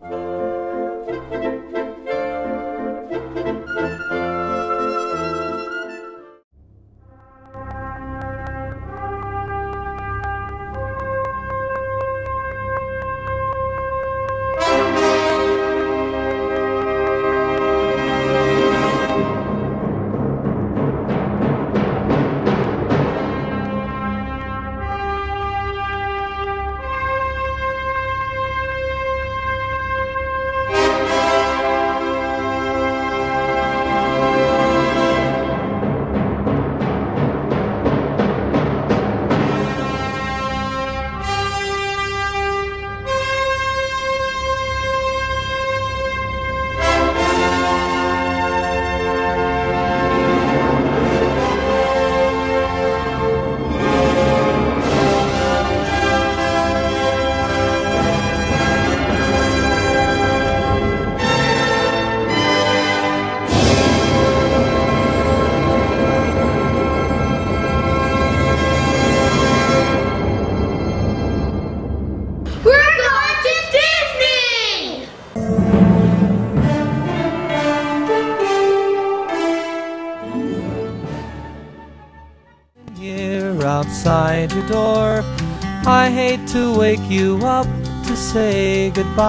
We're Here outside your door, I hate to wake you up to say goodbye.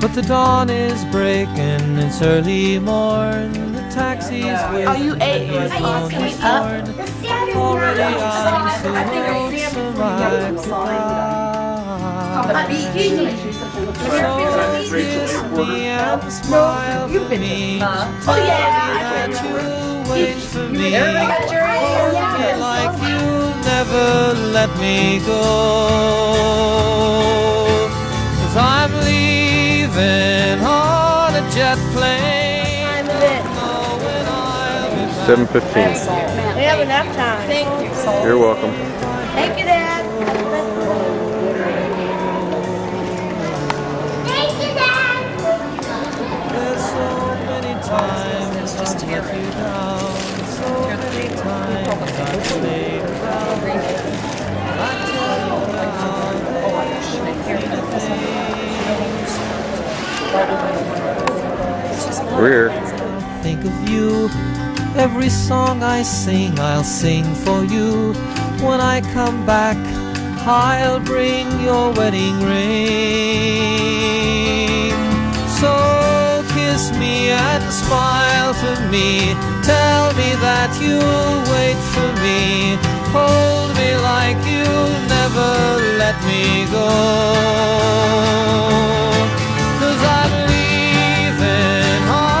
But the dawn is breaking, it's early morn. The taxi's waiting. Oh, you ate the yours. phone Can we is up? torn. Already I'm so lonesome I could cry. So kiss me and smile for me. Oh, yeah. That wait for me. Everybody got your Hold me like you'll never let me go. Cause I'm leaving on a jet plane. Know when I'll be back. 715. We have enough time. Thank you. You're welcome. Thank you, Dad. Here. think of you. Every song I sing, I'll sing for you. When I come back, I'll bring your wedding ring. Kiss me and smile for me. Tell me that you'll wait for me. Hold me like you'll never let me go. Cause I'm leaving on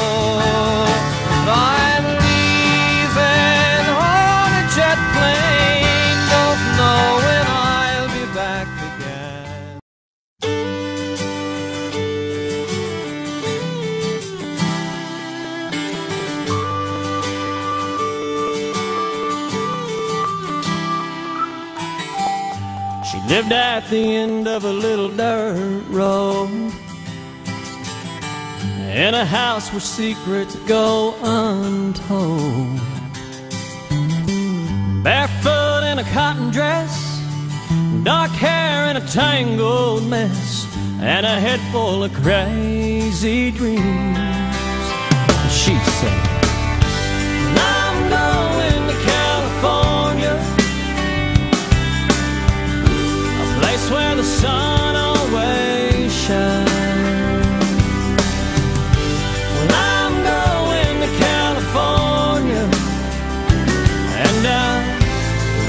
Lived at the end of a little dirt road in a house where secrets go untold. Barefoot in a cotton dress, dark hair in a tangled mess, and a head full of crazy dreams. Sun always shines. Well, I'm going to California, and I'm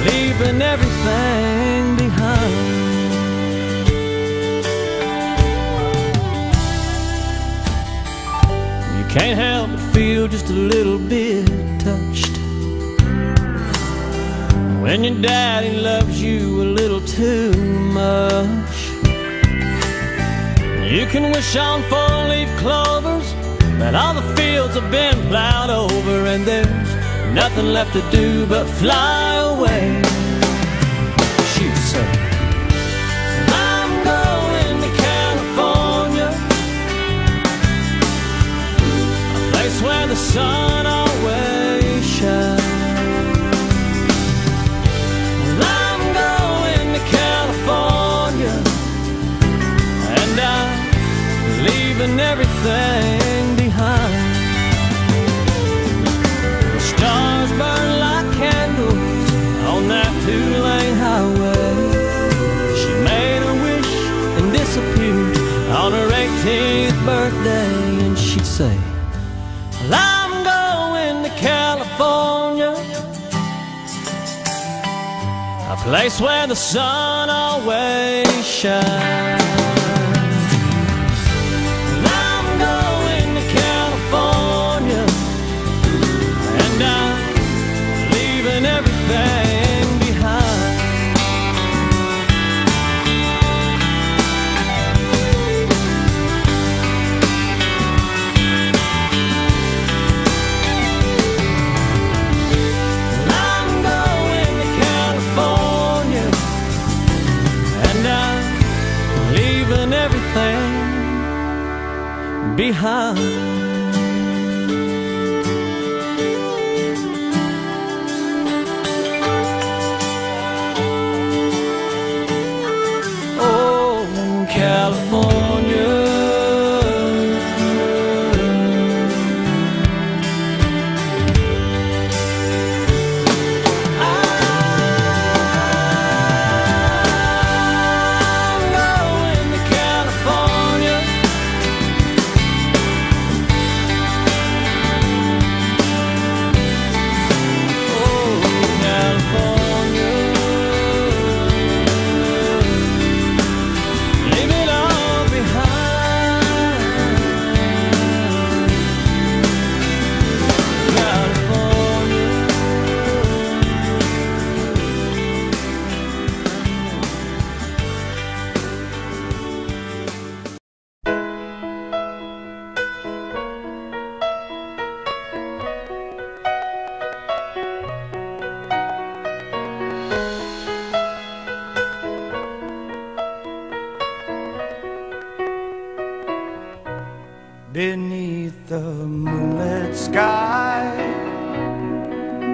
leaving everything behind. You can't help but feel just a little bit touched when your daddy loves you a little too much. You can wish on four leaf clovers But all the fields have been plowed over and there's nothing left to do but fly away. She said, I'm going to California A place where the sun everything behind. The stars burn like candles on that two-lane highway. She made a wish and disappeared on her 18th birthday, and she'd say. Well, I'm going to California, a place where the sun always shines. Leaving everything behind. I'm going to California, and I'm leaving everything behind.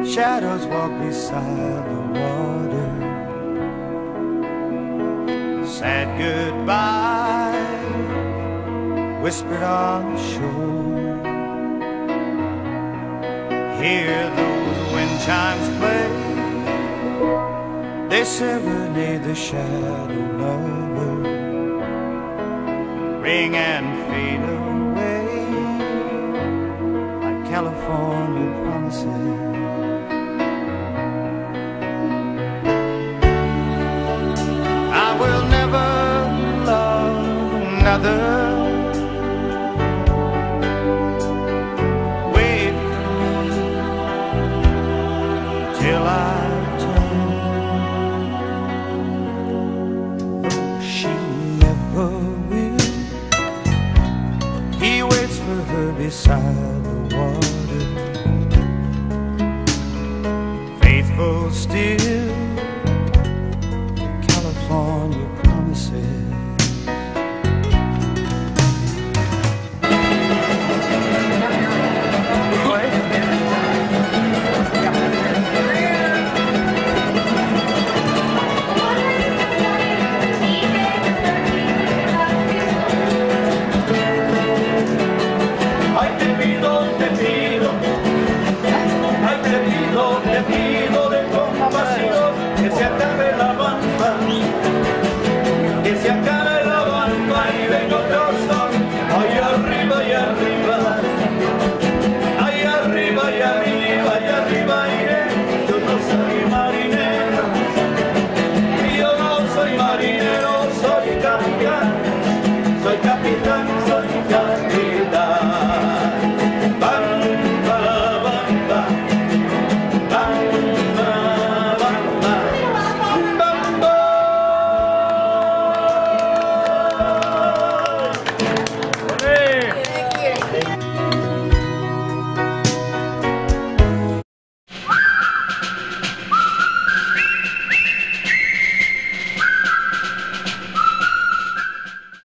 Shadows walk beside the water. Sad goodbye, whispered on the shore. Hear those wind chimes play, they serenade the shadow lover ring and fade away like California promises. Beside the water. Faithful still,